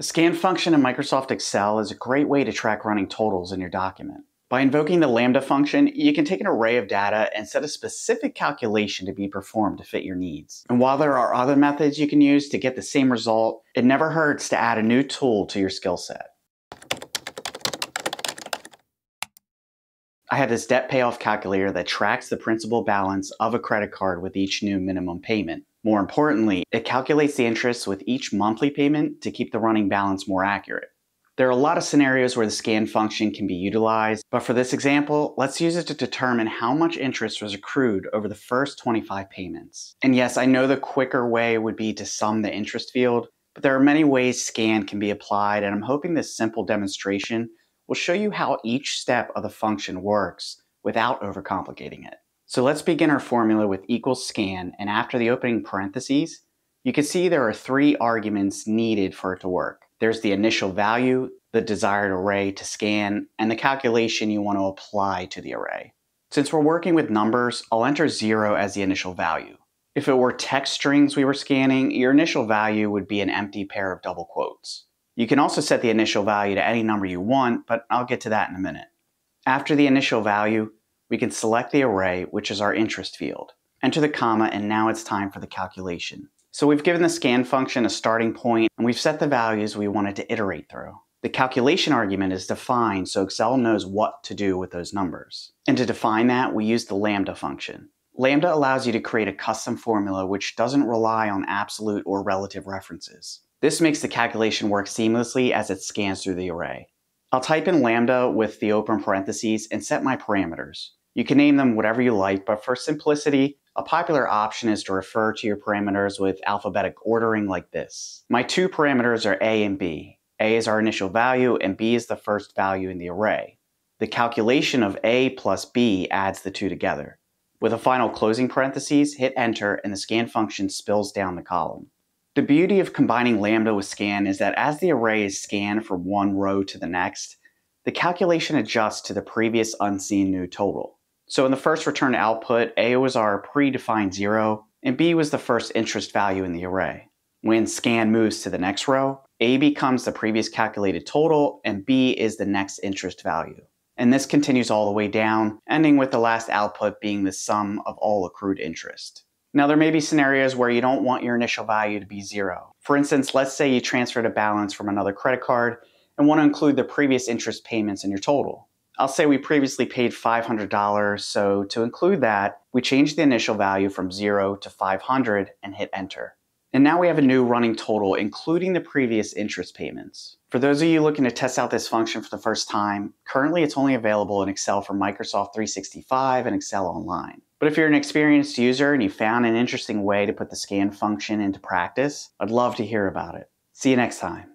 The scan function in Microsoft Excel is a great way to track running totals in your document. By invoking the Lambda function, you can take an array of data and set a specific calculation to be performed to fit your needs. And while there are other methods you can use to get the same result, it never hurts to add a new tool to your skill set. I have this debt payoff calculator that tracks the principal balance of a credit card with each new minimum payment. More importantly, it calculates the interest with each monthly payment to keep the running balance more accurate. There are a lot of scenarios where the scan function can be utilized, but for this example, let's use it to determine how much interest was accrued over the first 25 payments. And yes, I know the quicker way would be to sum the interest field, but there are many ways scan can be applied, and I'm hoping this simple demonstration will show you how each step of the function works without overcomplicating it. So let's begin our formula with equals scan, and after the opening parentheses, you can see there are three arguments needed for it to work. There's the initial value, the desired array to scan, and the calculation you want to apply to the array. Since we're working with numbers, I'll enter 0 as the initial value. If it were text strings we were scanning, your initial value would be an empty pair of double quotes. You can also set the initial value to any number you want, but I'll get to that in a minute. After the initial value, we can select the array, which is our interest field. Enter the comma, and now it's time for the calculation. So we've given the scan function a starting point, and we've set the values we wanted to iterate through. The calculation argument is defined so Excel knows what to do with those numbers. And to define that, we use the lambda function. Lambda allows you to create a custom formula which doesn't rely on absolute or relative references. This makes the calculation work seamlessly as it scans through the array. I'll type in lambda with the open parentheses and set my parameters. You can name them whatever you like, but for simplicity, a popular option is to refer to your parameters with alphabetic ordering like this. My two parameters are a and b. a is our initial value and b is the first value in the array. The calculation of a plus b adds the two together. With a final closing parentheses, hit enter and the scan function spills down the column. The beauty of combining lambda with scan is that as the array is scanned from one row to the next, the calculation adjusts to the previous unseen new total. So in the first return output, A was our predefined zero, and B was the first interest value in the array. When scan moves to the next row, A becomes the previous calculated total, and B is the next interest value. And this continues all the way down, ending with the last output being the sum of all accrued interest. Now, there may be scenarios where you don't want your initial value to be zero. For instance, let's say you transferred a balance from another credit card and want to include the previous interest payments in your total. I'll say we previously paid $500, so to include that, we change the initial value from 0 to 500 and hit enter. And now we have a new running total, including the previous interest payments. For those of you looking to test out this function for the first time, currently it's only available in Excel for Microsoft 365 and Excel Online. But if you're an experienced user and you found an interesting way to put the scan function into practice, I'd love to hear about it. See you next time.